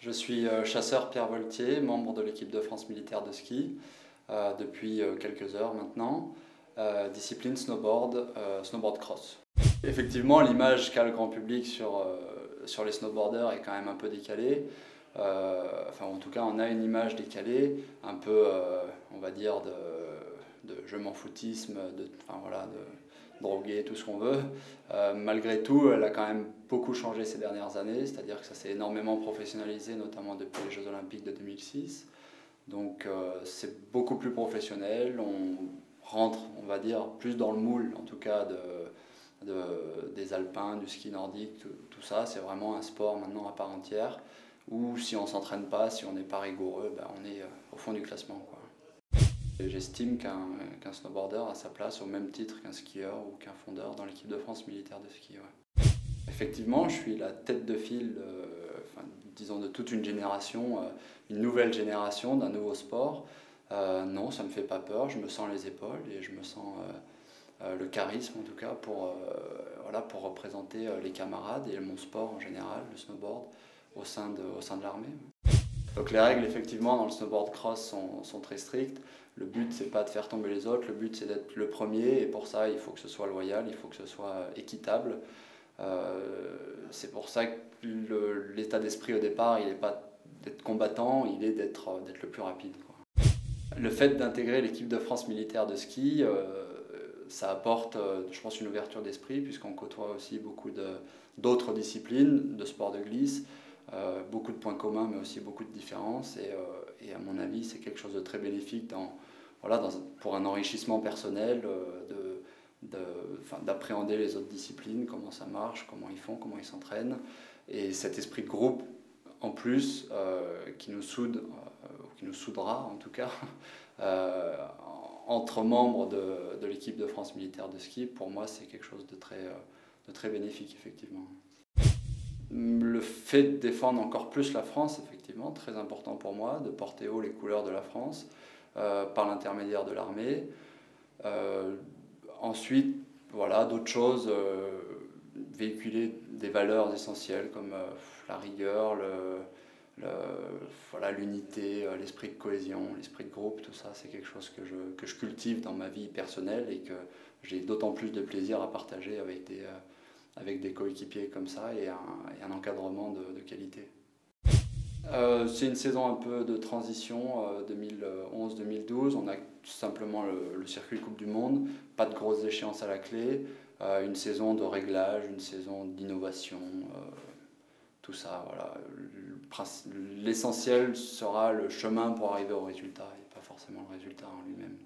Je suis euh, chasseur Pierre Voltier, membre de l'équipe de France militaire de ski euh, depuis euh, quelques heures maintenant. discipline snowboard, snowboard cross. Effectivement, l'image qu'a le grand public sur, les snowboarders est quand même un peu décalée. enfin, en tout cas, on a une image décalée, un peu, on va dire, de, de je m'en foutisme, de, enfin, voilà, de, droguer, tout ce qu'on veut. Euh, malgré tout, elle a quand même beaucoup changé ces dernières années, c'est-à-dire que ça s'est énormément professionnalisé, notamment depuis les Jeux Olympiques de 2006. Donc euh, c'est beaucoup plus professionnel, on rentre, on va dire, plus dans le moule, en tout cas, de, des alpins, du ski nordique, tout, ça. C'est vraiment un sport maintenant à part entière, où si on ne s'entraîne pas, si on n'est pas rigoureux, ben, on est euh, au fond du classement. J'estime qu'un snowboarder a sa place au même titre qu'un skieur ou qu'un fondeur dans l'équipe de France militaire de ski. Effectivement, je suis la tête de file, euh, disons, de toute une génération, euh, une nouvelle génération d'un nouveau sport. Euh, non, ça ne me fait pas peur, je me sens les épaules et je me sens le charisme en tout cas pour, voilà, pour représenter les camarades et mon sport en général, le snowboard, au sein de, de l'armée. Donc les règles effectivement dans le snowboard cross sont, sont très strictes. Le but c'est pas de faire tomber les autres, le but c'est d'être le premier et pour ça il faut que ce soit loyal, il faut que ce soit équitable. Euh, c'est pour ça que l'état d'esprit au départ il n'est pas d'être combattant, il est d'être le plus rapide. Le fait d'intégrer l'équipe de France militaire de ski, euh, ça apporte, euh, je pense, une ouverture d'esprit puisqu'on côtoie aussi beaucoup d'autres disciplines de sport de glisse. Euh, beaucoup de points communs, mais aussi beaucoup de différences. Et, euh, et à mon avis, c'est quelque chose de très bénéfique dans, voilà, pour un enrichissement personnel, euh, d'appréhender les autres disciplines, comment ça marche, comment ils font, comment ils s'entraînent. Et cet esprit de groupe, en plus, qui nous soude, qui nous soudera en tout cas, entre membres de, de l'équipe de France militaire de ski, pour moi, c'est quelque chose de très, de très bénéfique, effectivement. Le fait de défendre encore plus la France, effectivement, très important pour moi, de porter haut les couleurs de la France euh, par l'intermédiaire de l'armée. Euh, ensuite, voilà, d'autres choses, euh, véhiculer des valeurs essentielles comme la rigueur, le, voilà, l'unité, l'esprit de cohésion, l'esprit de groupe, tout ça, c'est quelque chose que je, que je cultive dans ma vie personnelle et que j'ai d'autant plus de plaisir à partager avec des avec des coéquipiers comme ça et un, encadrement de, qualité. Euh, c'est une saison un peu de transition 2011-2012. Euh, On a simplement le, circuit Coupe du Monde, pas de grosses échéances à la clé, euh, une saison de réglage, une saison d'innovation, tout ça. Voilà. L'essentiel sera le chemin pour arriver au résultat et pas forcément le résultat en lui-même.